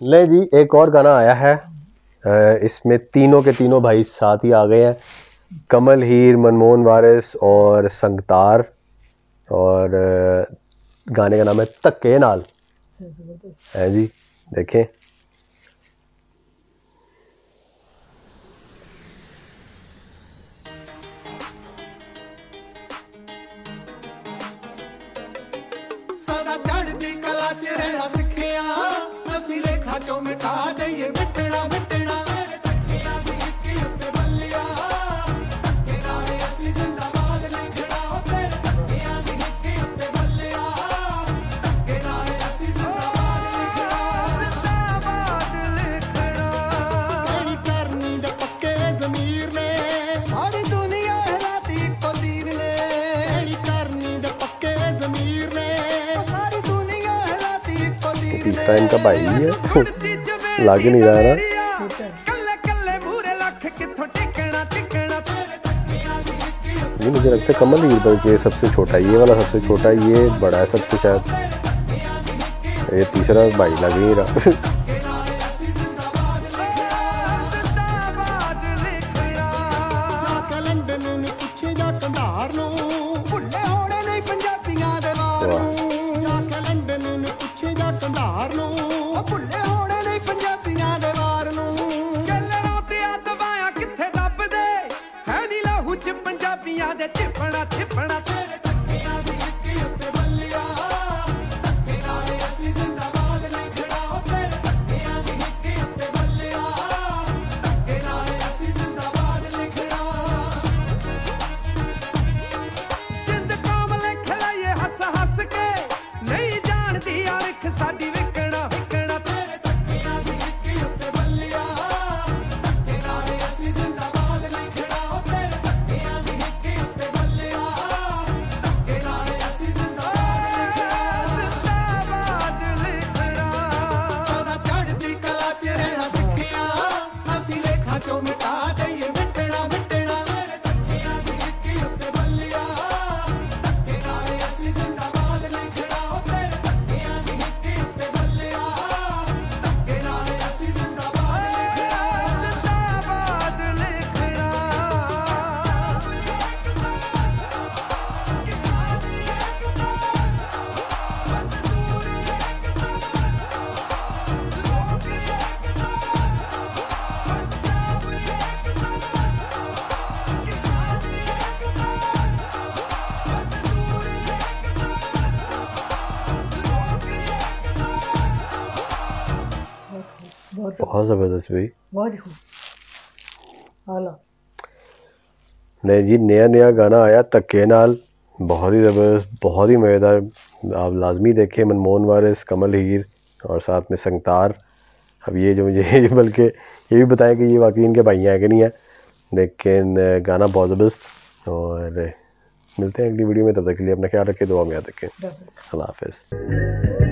ले जी एक और गाना आया है। इसमें तीनों के तीनों भाई साथ ही आ गए हैं। कमल हीर मनमोहन वारिस और संगतार। और गाने का नाम है तक्के नाल। है जी देखें। मिटा दे ये मिट टाइम का भाई है लग नहीं रहा ये मुझे लगता है कमल हीर ये सबसे छोटा ये वाला सबसे छोटा ये बड़ा है सबसे शायद ये तीसरा भाई लग नहीं रहा ਨੂੰ ਭੁੱਲੇ ਹੋਣੇ ਨਹੀਂ ਪੰਜਾਬੀਆਂ ਦੇ ਵਾਰ ਨੂੰ। ਗੱਲਾਂ ਤੇ ਦਵਾਇਆ ਕਿੱਥੇ ਦੱਬਦੇ? ਹੈ ਨੀ ਲਹੂ ਚ ਪੰਜਾਬੀਆਂ ਦੇ ਚਿਪਣਾ ਚਿਪਣਾ ਤੇਰੇ ਤੱਕਿਆਂ ਦੀ ਇੱਕੀ ਉੱਤੇ ਬੱਲਿਆ। ਤੱਕੇ ਨਾਲੇ ਅਸੀਂ ਜ਼ਿੰਦਾਬਾਦ ਲਿਖਣਾ ਉਹ ਤੇਰੇ ਤੱਕਿਆਂ ਦੀ ਇੱਕੀ ਉੱਤੇ ਬੱਲਿਆ। ਤੱਕੇ ਨਾਲੇ ਅਸੀਂ ਜ਼ਿੰਦਾਬਾਦ ਲਿਖਣਾ ਜਿੰਦ ਕਾਮ ਲਿਖ ਲਈਏ ਹੱਸ ਹੱਸ ਕੇ। ਨਹੀਂ ਜਾਣਦੀ ਅਣਖ ਸਾਡੀ batalha. बहुत ज़बरदस्त भाई। बहुत ही नहीं जी नया नया गाना आया तक्के नाल। बहुत ही ज़बरदस्त बहुत ही मज़ेदार। आप लाजमी देखें मनमोहन वारिस कमल हीर और साथ में संगतार। अब ये जो मुझे बल्कि ये भी बताएँ कि ये वाकई इनके भाई हैं कि नहीं है। लेकिन गाना बहुत ज़बरदस्त और मिलते हैं अगली वीडियो में। तब तक के लिए अपना ख्याल रखें दुआ में याद रखें। अल्लाह हाफिज़।